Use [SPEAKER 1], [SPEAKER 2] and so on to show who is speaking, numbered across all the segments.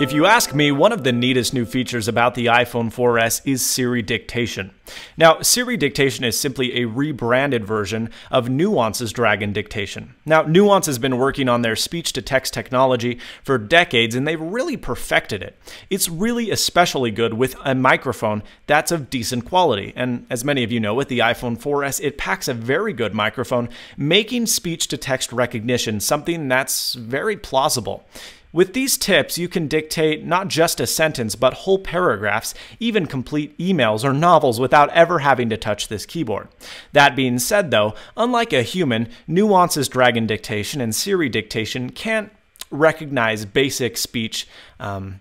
[SPEAKER 1] If you ask me, one of the neatest new features about the iPhone 4S is Siri Dictation. Now, Siri Dictation is simply a rebranded version of Nuance's Dragon Dictation. Now, Nuance has been working on their speech to text technology for decades and they've really perfected it. It's really especially good with a microphone that's of decent quality. And as many of you know, with the iPhone 4S, it packs a very good microphone, making speech to text recognition something that's very plausible. With these tips, you can dictate not just a sentence, but whole paragraphs, even complete emails or novels without ever having to touch this keyboard. That being said, though, unlike a human, Nuance's Dragon Dictation and Siri Dictation can't recognize basic speech um,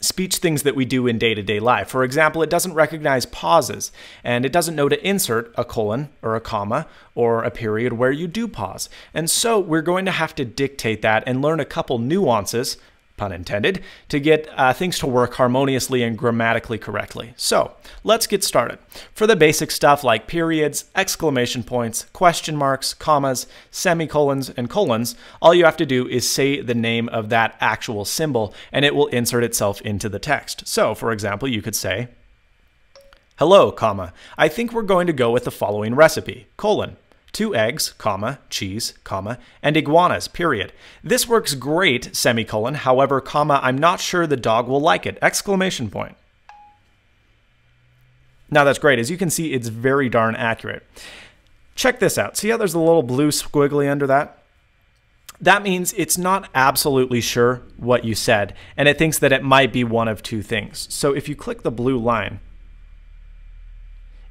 [SPEAKER 1] speech things that we do in day to day life. For example, it doesn't recognize pauses, and it doesn't know to insert a colon or a comma or a period where you do pause. And so we're going to have to dictate that and learn a couple nuances pun intended, to get uh, things to work harmoniously and grammatically correctly. So let's get started. For the basic stuff like periods, exclamation points, question marks, commas, semicolons, and colons, all you have to do is say the name of that actual symbol and it will insert itself into the text. So for example, you could say, Hello, comma, I think we're going to go with the following recipe, colon, two eggs, comma, cheese, comma, and iguanas, period. This works great, semicolon, however, comma, I'm not sure the dog will like it, exclamation point. Now that's great. As you can see, it's very darn accurate. Check this out. See how there's a little blue squiggly under that? That means it's not absolutely sure what you said, and it thinks that it might be one of two things. So if you click the blue line,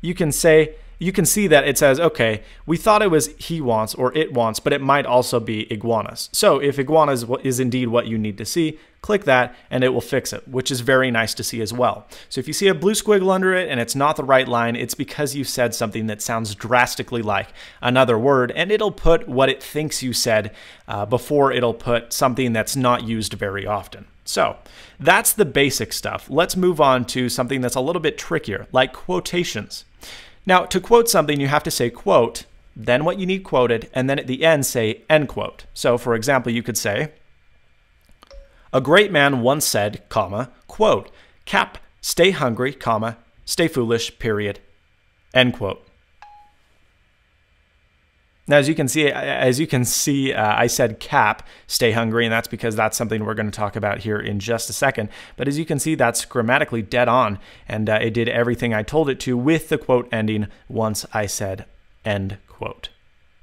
[SPEAKER 1] you can say, you can see that it says, okay, we thought it was he wants or it wants, but it might also be iguanas. So if iguanas is indeed what you need to see, click that and it will fix it, which is very nice to see as well. So if you see a blue squiggle under it and it's not the right line, it's because you said something that sounds drastically like another word and it'll put what it thinks you said uh, before it'll put something that's not used very often. So that's the basic stuff. Let's move on to something that's a little bit trickier, like quotations. Now, to quote something, you have to say quote, then what you need quoted, and then at the end say end quote. So, for example, you could say, a great man once said, comma, quote, cap, stay hungry, comma, stay foolish, period, end quote. Now, as you can see, as you can see, uh, I said cap, stay hungry, and that's because that's something we're going to talk about here in just a second. But as you can see, that's grammatically dead on, and uh, it did everything I told it to with the quote ending once I said end quote.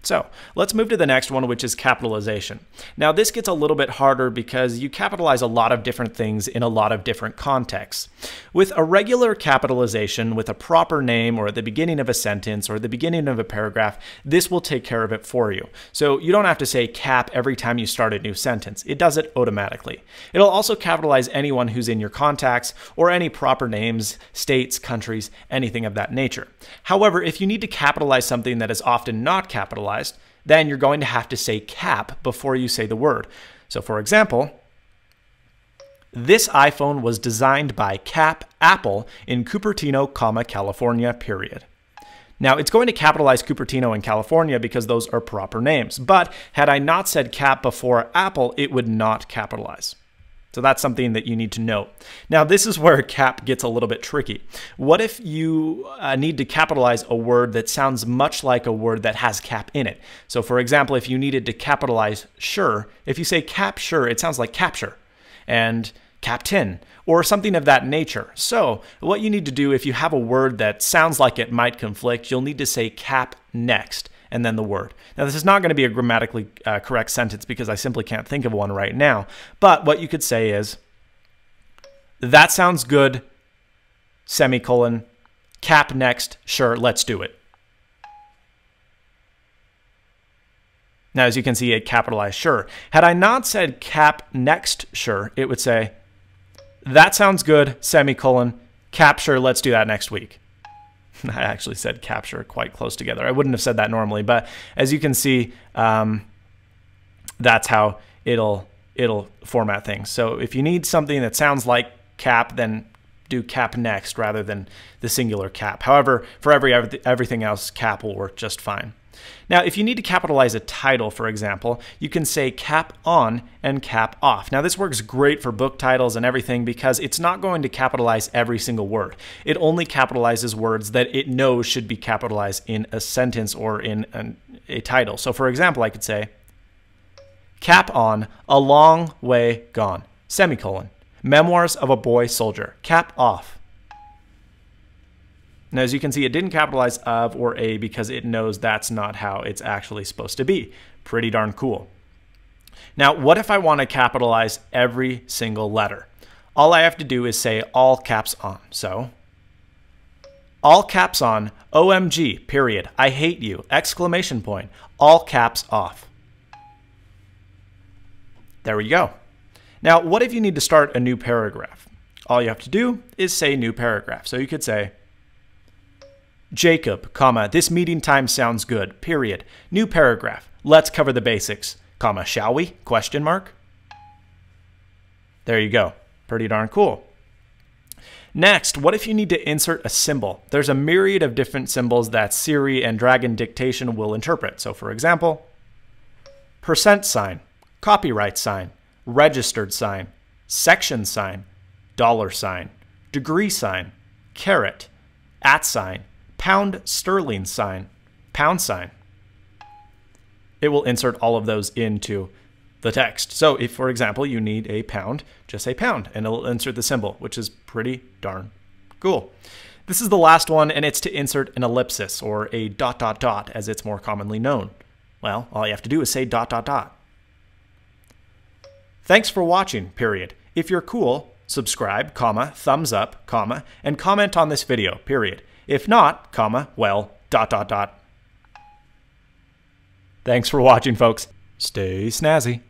[SPEAKER 1] So let's move to the next one, which is capitalization. Now, this gets a little bit harder because you capitalize a lot of different things in a lot of different contexts. With a regular capitalization with a proper name or at the beginning of a sentence or the beginning of a paragraph, this will take care of it for you. So you don't have to say cap every time you start a new sentence. It does it automatically. It'll also capitalize anyone who's in your contacts or any proper names, states, countries, anything of that nature. However, if you need to capitalize something that is often not capitalized, capitalized, then you're going to have to say cap before you say the word. So for example, this iPhone was designed by Cap Apple in Cupertino, comma, California, period. Now, it's going to capitalize Cupertino in California because those are proper names, but had I not said cap before Apple, it would not capitalize. So that's something that you need to know. Now, this is where cap gets a little bit tricky. What if you uh, need to capitalize a word that sounds much like a word that has cap in it? So, for example, if you needed to capitalize sure, if you say cap sure, it sounds like capture and captain or something of that nature. So, what you need to do if you have a word that sounds like it might conflict, you'll need to say cap next and then the word. Now, this is not going to be a grammatically uh, correct sentence because I simply can't think of one right now. But what you could say is, that sounds good, semicolon, cap next, sure, let's do it. Now, as you can see, it capitalized sure. Had I not said cap next sure, it would say, that sounds good, semicolon, capture, let's do that next week. I actually said capture quite close together. I wouldn't have said that normally, but as you can see, um, that's how it'll it'll format things. So if you need something that sounds like cap, then do cap next rather than the singular cap. However, for every everything else, cap will work just fine. Now, if you need to capitalize a title, for example, you can say cap on and cap off. Now, this works great for book titles and everything because it's not going to capitalize every single word. It only capitalizes words that it knows should be capitalized in a sentence or in an, a title. So, for example, I could say, cap on a long way gone, semicolon. Memoirs of a Boy Soldier, cap off. Now, as you can see, it didn't capitalize of or a because it knows that's not how it's actually supposed to be. Pretty darn cool. Now, what if I want to capitalize every single letter? All I have to do is say all caps on. So, all caps on, OMG, period, I hate you, exclamation point, all caps off. There we go. Now, what if you need to start a new paragraph? All you have to do is say new paragraph. So you could say, Jacob, comma, this meeting time sounds good, period. New paragraph. Let's cover the basics, comma, shall we? Question mark. There you go. Pretty darn cool. Next, what if you need to insert a symbol? There's a myriad of different symbols that Siri and Dragon Dictation will interpret. So for example, percent sign, copyright sign, registered sign, section sign, dollar sign, degree sign, caret, at sign, pound sterling sign, pound sign. It will insert all of those into the text. So if, for example, you need a pound, just say pound, and it'll insert the symbol, which is pretty darn cool. This is the last one, and it's to insert an ellipsis, or a dot dot dot, as it's more commonly known. Well, all you have to do is say dot dot dot. Thanks for watching, period. If you're cool, subscribe, comma, thumbs up, comma, and comment on this video, period. If not, comma, well, dot dot dot. Thanks for watching, folks. Stay snazzy.